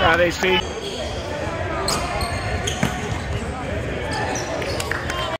Yeah, they see.